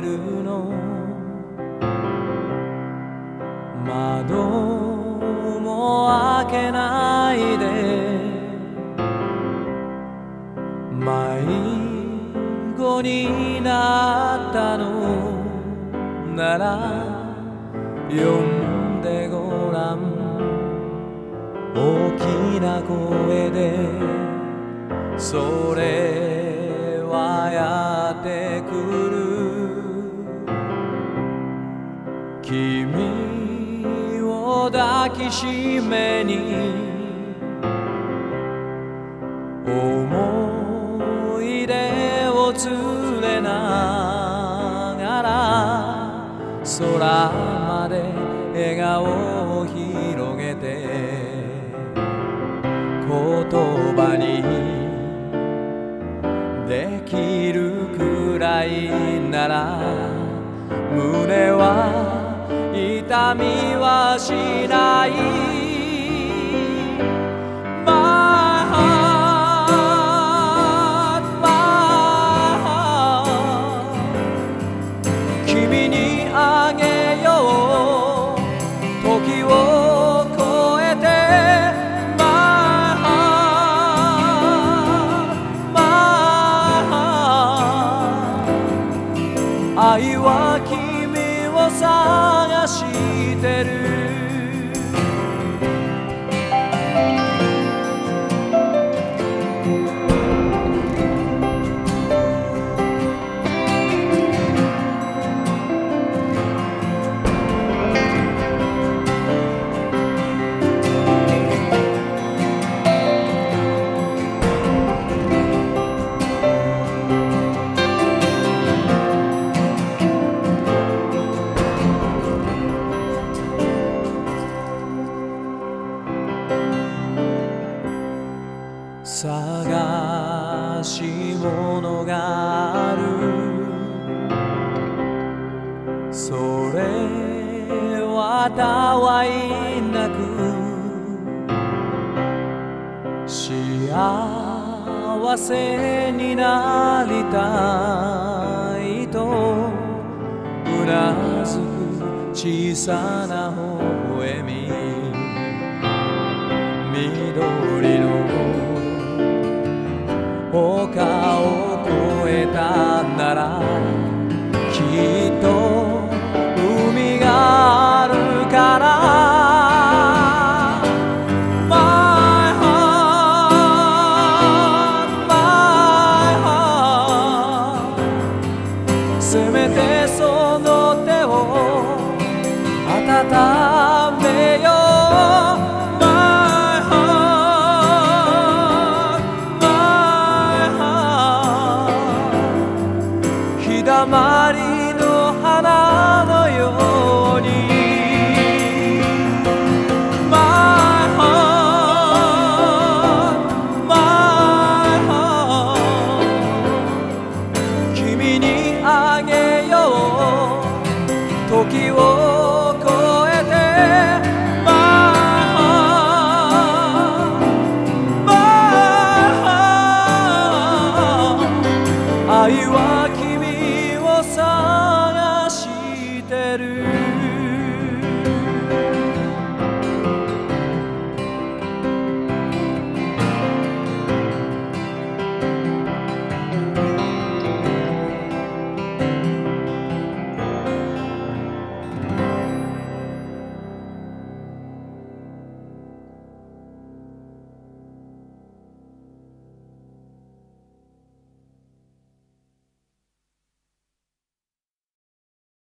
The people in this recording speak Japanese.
るの。窓も開けないで。迷子になったの。なら呼んでごらん。大きな声で。それはやってくる。抱きしめに思い出を連れながら空まで笑顔を広げて言葉にできるくらいなら胸は痛みはしない。愛は探し物がある。それはたわいなく幸せになりたいとうなずく小さな微笑み。緑の丘を越えたならきっと海があるから。My heart, my heart せめてその手を温めよう。は君を探してる。